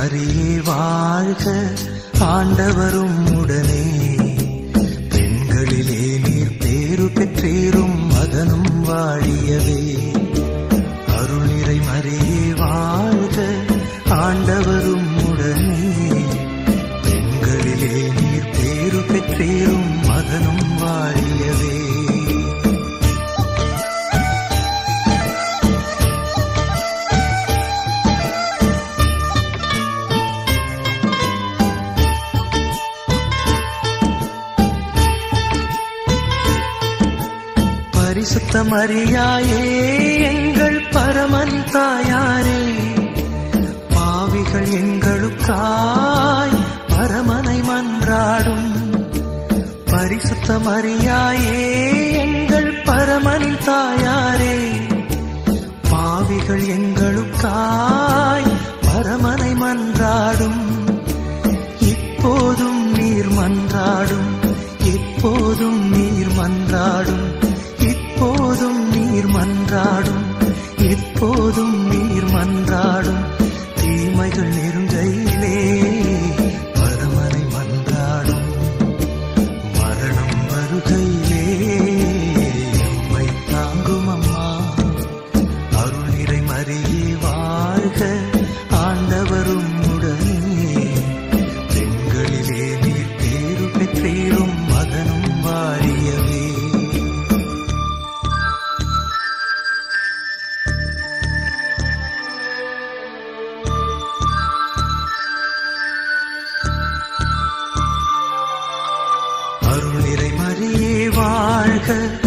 நிறை வாழ்க ஆண்டவரும் உடனே. பெண்களிலே நீர் பேரு பெற்றேறும் மகனும் வாழியவே. பரிசுத்த மரியாயே எங்கள் பரமன் தாயாரே. பாவிகள் எங்களுக்காய் பரமனை மன்றாடும். பரிசுத்த மரியாயே எங்கள் பரமன் தாயாரே. பாவிகள் எங்களுக்காய் பரமனை மன்றாடும். இப்போதும் நீர் மன்றாடும் எப்போதும் நீர் வாழ்க